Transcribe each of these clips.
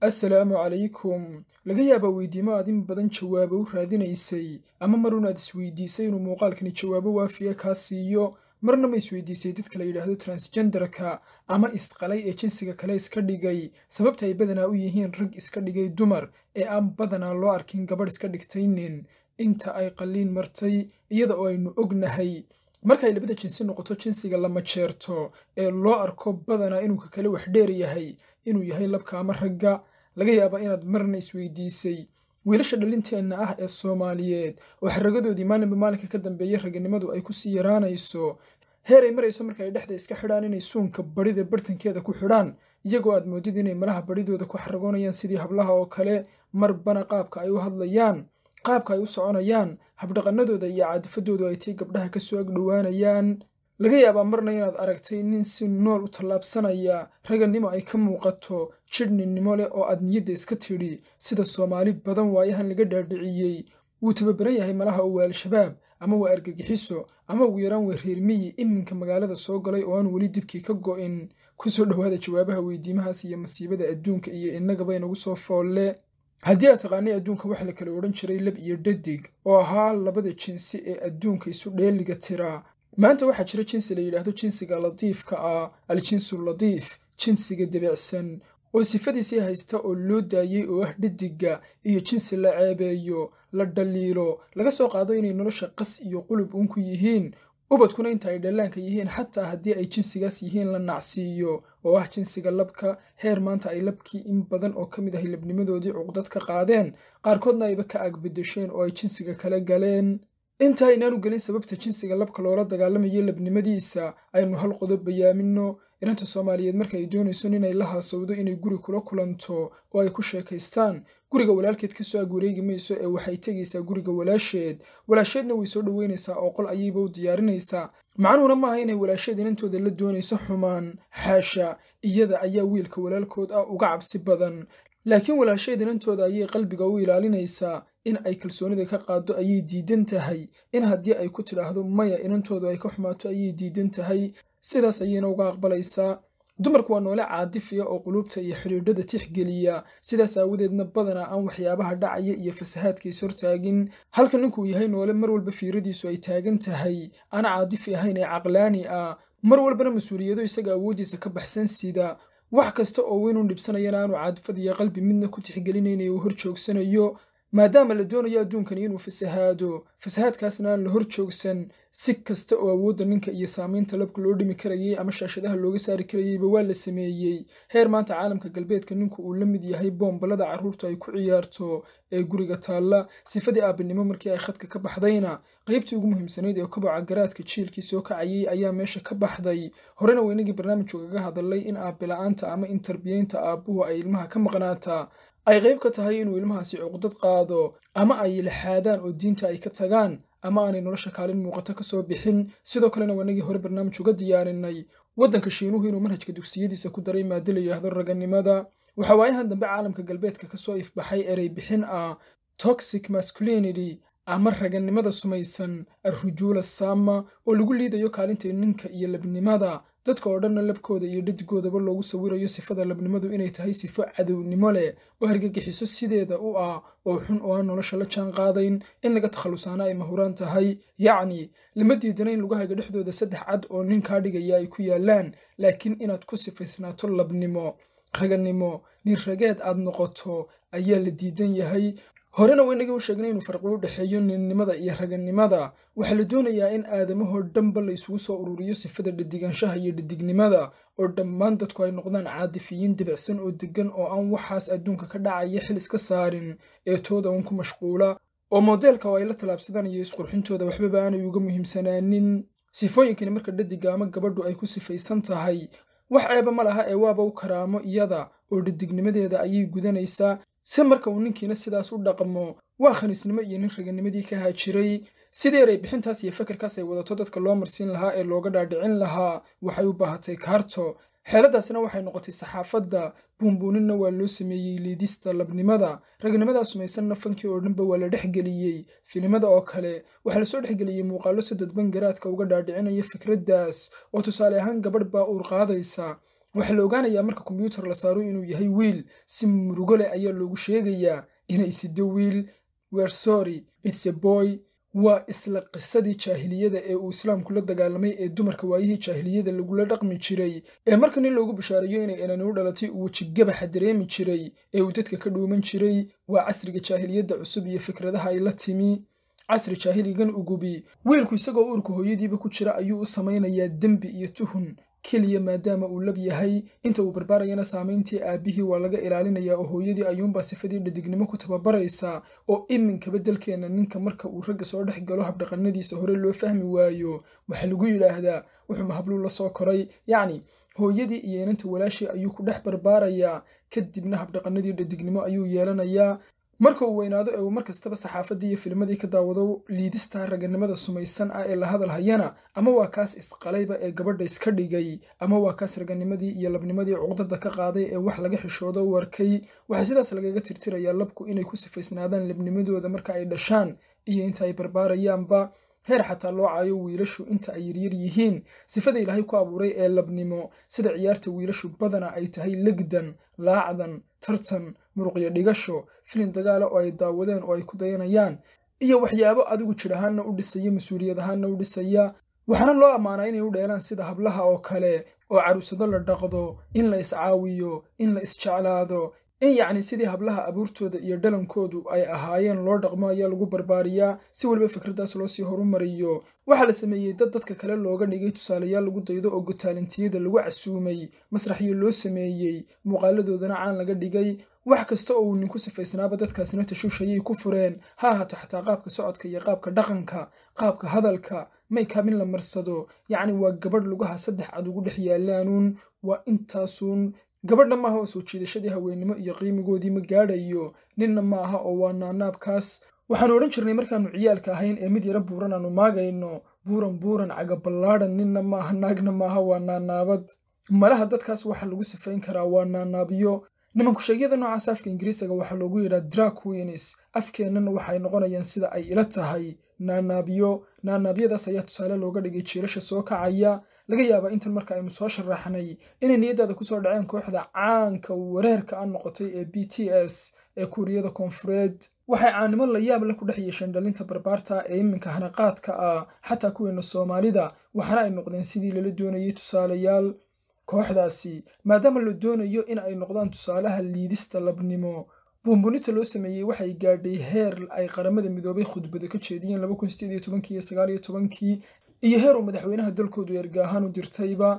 assalaamu calaykum laga yaabaa weydiimo aad in badan jawaabo u raadinaysay ama mar unaad isweydiisay inuu muuqaalkani jawaabo waafiya kaa siiyo marna ma isweydiisay dadka la yidhaahdo transgenderka ama isqalay ee jinsiga kale iska dhigay. Sababta ay badanaa u yihiin rag iska dhigay dumar ee aan badanaa loo arkin gabadh iska dhigtay nin inta ay qalliin martay iyada oo aynu ognahay markay labada jinsi noqoto jinsiga lama jeerto ee loo arko badanaa inuu ka kale wax dheer yahay inuu yahay labka ama ragga laga yaabaa inaad marna isweydiisay wiilasha dhalinteenna ah ee soomaaliyeed. Oo xaragadoodii maalinba maalinka ka dambeeya raganimadu ay ku sii yaraanayso. Heer ay marayso marka ay dhexda iska xidhaan inay suunka badhida bartankeeda ku xidhaan iyagoo aad moodid inay malaha badhidooda ku xaragoonayaan sidii hablaha oo kale marbana qaabka ay u hadlayaan qaabka ay u soconayaan habdhaqanadooda iyo caadifadoodu ay tii gabdhaha ka soo agdhowaanayaan laga yaabaa marna inaad aragtay nin si nool u tallaabsanaya raganimo ay ka muuqato jidhninnimo leh oo aad niyadda iska tidhi sida soomaali badan waayahan laga dhaadhiciyey. Wuu tababaran yahay malaha oo waa al-shabaab ama waa argagixiso ama ugu yaraan waa reermiyi iminka magaalada soo galay oo aan weli dibkii ka go'in. Ku soo dhowaada jawaabaha weydiimahaas iyo masiibada adduunka iyo innagaba inagu soo foolle. Haddii aad taqaanay adduunka waxa la kala odhan jiray lab iyo dhadig oo ahaa labada jinsi ee adduunka isu dheeliga tiraa maanta waxaa jira jinsi la yidhaahdo jinsiga latiifka ah al-jinsu latiif jinsiga debicsan oo sifadiisii haysta oo loo daayey oo ah dhadiga iyo jinsi la ceebeeyo la dhaliilo laga soo qaado inay nolosha qas iyo qulub uun ku yihiin ubadkuna inta ay dhallaanka yihiin xataa haddii ay jinsigaas yihiin la nacsiiyo oo ah jinsiga labka heer maanta ay labkii in badan oo ka mid ahay labnimadoodii cuqdad ka qaadeen qaarkoodna ayba ka agbedesheen oo ay jinsiga kala galeen inta aynaanu gelin sababta jinsiga labka loola dagaalamayo labnimadiisa aynu hal qodob bayaamino. Inanta soomaaliyeed marka ay doonayso inay la haasawdo inay guri kula kulanto oo ay ku sheekaystaan. Guriga walaalkeed ka soo agwareegi mayso ee waxay tegaysaa guriga walaasheed. Walaasheedna way soo dhoweynaysaa oo qol ayayba u diyaarinaysaa. Macnuhuna maaha inay walaasheed inantooda la doonayso xumaan. Xaasha iyada ayaa wiilka walaalkood ah uga cabsi badan. Laakiin walaasheed inantooda ayay qalbiga u ilaalinaysaa in ay kalsoonida ka qaaddo ayay diidan tahay. In haddii ay ku tidhaahdo maya inantoodu ay ka xumaato ayay diidan tahay. Sidaas ayayna uga aqbalaysaa. Dumarku waa noole caadifiya oo quluubta iyo xidhiidhada tixgeliya. Sidaas aawadeedna badanaa aan waxyaabaha dhacaya iyo fasahaadka is hortaagin halka ninkuu yahay noole mar walba fiiradiisu ay taagan tahay. Aana caadifi ahayn ee caqlaani ah mar walbana mas'uuliyado isaga awooddiisa ka baxsan sida. Wax kasta oo weynuu dhibsanayana aanu caadifad iyo qalbi midna ku tixgelinaynayo hor joogsanayo maadaama la doonayo adduunkani inuu fasahaado fasahaadkaasna aan la hor joogsan si kasta oo awoodda ninka iyo saamaynta labka loo dhimi karayay ama shaashadaha looga saari karayeyba waa la sameeyey. Heer maanta caalamka galbeedka ninku uu la mid yahay boombalada carruurtu ay ku ciyaarto ee guriga taalla. Sifadii aabbinimo markii ay khadka ka baxdayna qaybtii ugu muhiimsanayd ee koboca garaadka jiilkii soo kacayay ayaa meesha ka baxday. Horena weynagii barnaamijku kaga hadalay in aabbila'aanta ama in tarbiyeynta aabbuhu ay ilmaha ka maqnaataa ay qayb ka tahay inuu ilmahaasi cuqdad qaado ama ay laxaadaan oo diinta ay ka tagaan ama aanay nolosha kaalin muuqato ka soo bixin. Sidoo kalena waanagii hore barnaamij uga diyaarinay waddanka shiinuhu inuu manhajka dugsiyadiisa ku daray maado la yidhaahdo raganimada. Waxaa waayahan dambe caalamka galbeedka ka soo ifbaxay erey bixin ah toxic masculinity ama raganimada sumaysan arrujuula saama oo lagu liidayo kaalinta ninka iyo labnimada dadka oo dhanna labkooda iyo dhadigoodaba loogu sawirayo sifada labnimadu inay tahay sifo cadownimo leh oo hargagixiso sideeda u ah oo xun oo aan nolosha la jaan qaadayn in laga takhallusaana ay mahuraan tahay. Yacni lama diidana in lugahaga dhexdooda saddex cad oo nin kaa dhigaya ay ku yaallaan laakiin inaad ku sifaysnaato labnimo raganimo nin rageed aad noqoto ayaa la diidan yahay horena waynagii u sheegnay inuu farqi u dhexeeyo ninnimada iyo raganimada. Waxaa la doonayaa in aadamahoo dhanba la isugu soo ururiyo sifada dhadigaanshaha iyo dhadignimada oo dhammaan dadku ay noqdaan caadifiyiin dibicsan oo deggan oo aan waxaas adduunka ka dhacaya xil iska saarin ee tooda uun ku mashquula oo moodeelka oo ay la tallaabsadaan iyo isqurxintooda waxbaba aanay uga muhiimsanaanin. Sifooyinkani marka dhadiga ama gabadhu ay ku sifaysan tahay wax ceeba ma laha ee waaba u karaamo iyada oo dhadignimadeeda ayay gudanaysaa se marka uu ninkiina sidaas u dhaqmo waa khaniisnimo iyo nin raganimadii ka haajiray sidii eray bixintaas iyo fakarkaas ay wadato dadka loo marsiin lahaa ee looga dhaadhicin lahaa? Waxay u baahatay kaarto. Xeeladaasna waxay noqotay saxaafadda. Buunbuuninna waa loo sameeyey liidista labnimada. Ragnimadaa sumaysanna fankii oo dhanba waa la dhexgeliyey filimada oo kale waxaa la soo dhexgeliyey muuqaallo dadban garaadka uga dhaadhicinaya fikraddaas oo tusaale ahaan gabadh baa uur qaadaysa waxaa la ogaanayaa marka kombyuutar la saaro inuu yahay wiil. Si murugo leh ayaa loogu sheegayaa inay sido wiil wer sorry its a boy. Waa isla qisadii jaahiliyada ee uu islaamku la dagaalamay ee dumarka waayihii jaahiliyada lagula dhaqmi jiray. Ee marka nin loogu bishaareeyo inay enani u dhalatay uu wejigabaxa dareemi jiray ee uu dadka ka dhuuman jiray. Waa casriga jaahiliyadda cusub iyo fikradaha ay la timi. Casri jaahiligan ugubi wiilku isagoo uurka hooyadiiba ku jira ayuu u samaynayaa dembi iyo tuhun keliya maadaama uu lab yahay. Inta uu barbaarayana saamayntii aabbihii waa laga ilaalinayaa oo hooyadii ayuunbaa sifadii dhadignimo ku tababaraysaa oo iminkaba dalkeenna ninka marka uu ragga soo dhex galo habdhaqannadiisa hore loo fahmi waayo. Waxaa lagu yidhaahdaa wuxuu mahabluu la soo koray. Yacni hooyadii iyo inanta walaashii ayuu ku dhex barbaarayaa. Kadibna habdhaqannadii dhadignimo ayuu yeelanayaa marka uu weynaado ee uu mar kastaba saxaafaddii iyo filmadii ka daawado liidista raganimada sumaysan ah ee la hadal hayana ama waa kaas isqalayba ee gabadha iska dhigay ama waa kaas raganimadii iyo labnimadii cuqdada ka qaaday ee wax laga xishoodo u arkay waxaa sidaas lagaga tirtirayaa labku inay ku sifaysnaadaan labnimadooda marka ay dhashaan iyo inta ay barbaarayaanba heer xataa loo caayo wiilashu inta ay yaryar yihiin. Sifada ilaahay ku abuuray ee labnimo sida ciyaarta wiilashu badana ay tahay legdan laacdan tartan muruqyo dhigasho filin dagaala oo ay daawadeen oo ay ku dayanayaan iyo waxyaabo adigu jir ahaanna u dhisaya mas'uuliyad ahaanna u dhisaya. Waxaana loo ammaanaa inay u dheelaan sida hablaha oo kale oo caruusado la dhaqdo in la iscaawiyo in la isjeclaado in yacni sidii hablaha abuurtooda iyo dhalankoodu ay ahaayeen loo dhaqmo ayaa lagu barbaariyaa si weliba fikraddaas loo sii horumariyo. Waxaa la sameeyey dad dadka kale looga dhigay tusaalayaal lagu daydo oo gotaalintiyada lagu casuumay masraxyo loo sameeyey muuqaaladoodana caan laga dhigay. Wax kasta oo uu ninku sifaysnaaba dadkaasina tashuush ayay ku fureen. Ha ahaato xataa qaabka socodka iyo qaabka dhaqanka qaabka hadalka maykaab in la marsado. Yacni waa gabadh lugaha saddex cad ugu dhex yaallaanuun waa intaasuun gabadhna maaha oo soo jiidashadii haweennimo iyo qiimigoodii ma gaadhayo? Ninna ma aha oo waa naanaabkaas. Waxaanu odhan jirnay markaannu ciyaalka ahayn ee mid yaro buuran aanu maagayno. Buuran buuran cagaballaadhan ninna maaha naagna maaha waa naanaabad. Malaha dadkaas waxaa lagu sifayn karaa waa naanaabiyo nimanku sheegyada noocaas afka ingiriisiga waxaa loogu yidhaa draquins afkeennana waxay noqonayaan sida ay ila tahay. Naanaabiyo naanaabyadaas ayaa tusaale looga dhigay jiirasha soo kacaya laga yaabaa intan marka aynu soo sharaxnay inay niyaddaada ku soo dhaceen kooxda caanka wareerka a noqotay ee b t s ee kuuriyada koonfureed. Waxay caanimo la yaab la ku dhex yeesheen dhalinta barbaarta ee iminka hanaqaadka ah xataa kuweena soomaalida waxaana ay noqdeen sidii lala doonayay tusaalayaal kooxdaasi maadaama la doonayo in ay noqdaan tusaalaha liidista labnimo. Buunbunita loo sameeyey waxay gaadhay heer ay qaramada midoobay khudbada ka jeediyeen iyo heer uu madaxweynaha dalkoodu ergaahaan u dirtayba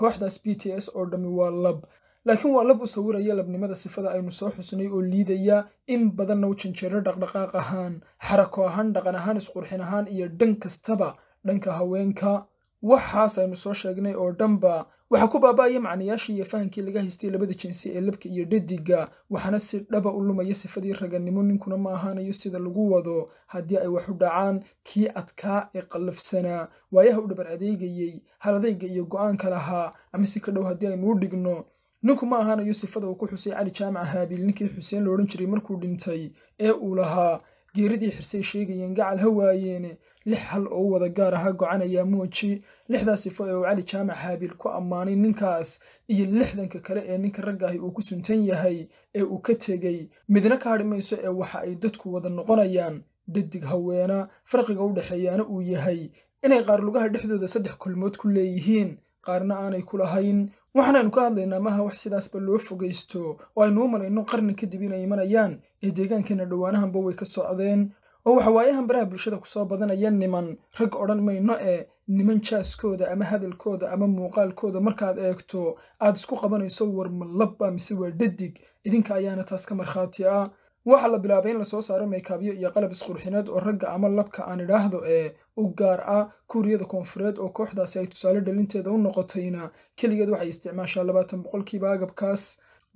kooxdaas b t s oo dhammi waa lab. Laakiin waa lab u sawiraya labnimada sifada aynu soo xusnay oo liidaya in badanna u janjeero dhaqdhaqaaq ahaan xarako ahaan dhaqan ahaan isqurxin ahaan iyo dhan kastaba dhanka haweenka waxaas aynu soo sheegnay oo dhanba waxaa ku baaba'aya macnayaashii iyo fahankii laga haystay labada jinsi ee labka iyo dhadiga waxaana si dhaba u lumaya sifadii raganimo ninkuna ma ahaanayo sida lagu wado haddii ay wax u dhacaan kii adkaa ee qallafsanaa waayaha u dhabar adeegayey haladayga iyo go'aanka lahaa ama si ka dhow haddii aynu u dhigno. Ninku ma ahaanayo sifada uu ku xusay cali jaamaca haabiil ninkii xuseen la odhan jiray markuu dhintay ee uu lahaa geeridii xirsay sheegayeen gacal ha waayeene lix hal oo u wada gaar ahaa gocanayaa muuji. Lixdaas sifo ee uu cali jaamac haabiil ku ammaanay ninkaas iyo lixdanka kale ee ninka raggaahi uu ku suntan yahay ee uu ka tegey midna ka hadhi ee waxa ay dadku wada noqonayaan dhadig haweena farqiga u dhexeeyaana uu yahay. Inay qaar lugaha dhexdooda saddex kulmood ku leeyihiin qaarna aanay ku lahayn waxaanaynu ka hadlaynaa maaha wax sidaasba loo fogaysto oo aynu u malayno qarni kadib inay imanayaan ee deegaankeena dhowaanahanba way ka socdeen. Oo waxa waayahan baraha bulshada ku soo badanaya niman rag odhan mayno ee niman jaaskooda ama hadalkooda ama muuqaalkooda markaad eegto aad isku qabanayso war ma labba mise waa dhadig. Idinka ayaana taas ka markhaati ah waxaa la bilaabay in la soo saaro maykaabyo iyo qalab isqurxineed oo ragga ama labka aan idhaahdo ee u gaar ah. Kuuriyada koonfureed oo kooxdaasi ay tusaale dhalinteeda u noqotayna keligeed waxay isticmaashaa labaatan boqolkiiba agabkaas.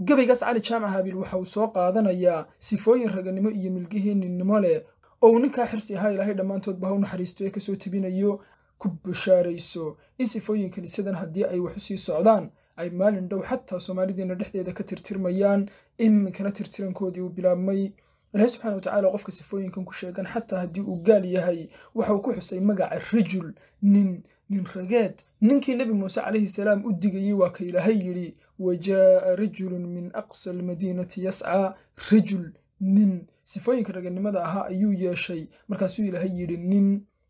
Gabaygaas cali jaamac haabiil waxa uu soo qaadanayaa sifooyin raganimo iyo milgihii ninnimo leh oo uu ninkaa xirsi ahaa ilaahay dhammaantoodba ha u naxariisto ee ka soo tebinayo ku bashaarayso in sifooyin kinisadan haddii ay wax u sii socdaan ay maalin dhow xataa soomaalidiina dhexdeeda ka tirtirmayaan iminkana tirtirankoodii uu bilaabmay. Ilaahay subxana wa tacaala qofka sifooyinkan ku sheegan xataa haddii uu gaal yahay waxa uu ku xusay magaca rajul nin nin rageed. Ninkii nebi muuse calayhi salaam u digayey waa ka ilaahay yidhi wa jaa'a rajulun min aqsa almadiinati yascaa. Rajul nin sifooyinka raganimada ahaa ayuu yeeshay. Markaasuu ilaahay yidhi nin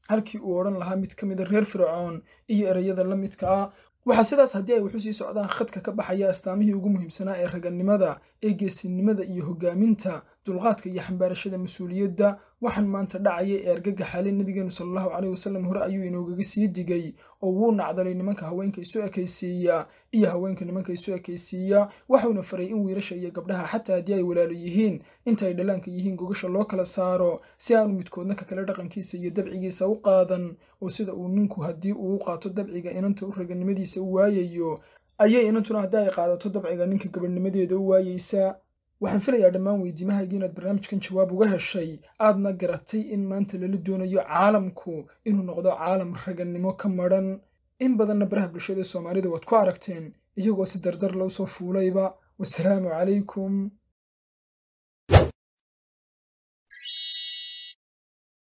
halkii uu odhan lahaa mid ka mida reer fircoon iyo ereyada la midka ah waxaa sidaas haddii ay waxu sii socdaan khadka ka baxaya astaamihii ugu muhiimsanaa ee ragannimada ee geesinimada iyo hogaaminta dulqaadka iyo xambaarashada mas'uuliyadda. Waxaan maanta dhacaya ee argagaxaale nebigeenu salallahu caleyh wasalam hore ayuu inoogaga sii digay oo wuu nacdalay nimanka haweenka isu ekaysiiya iyo haweenka nimanka isu ekaysiiya. Waxuuna faray in wiilasha iyo gabdhaha xataa haddii ay walaalo yihiin inta dhallaanka yihiin gogasha loo kala saaro si aanu midkoodna ka kale dhaqankiisa iyo dabcigiisa u qaadan. Oo sida uu ninku haddii uu u qaato dabciga inanta u raganimadiisa u waayayo ayay inantuna haddii ay qaadato dabciga ninka gabadhnimadeeda u waayeysa waxaan filayaa dhammaan weydiimahayga inaad barnaamijkan jawaab uga heshay. Aadna garatay in maanta lala doonayo caalamku inuu noqdo caalam ragannimo ka madhan in badanna baraha bulshada soomaalida waad ku aragteen iyagoo si dardar loo soo fuulayba. Wasalaamu calaykum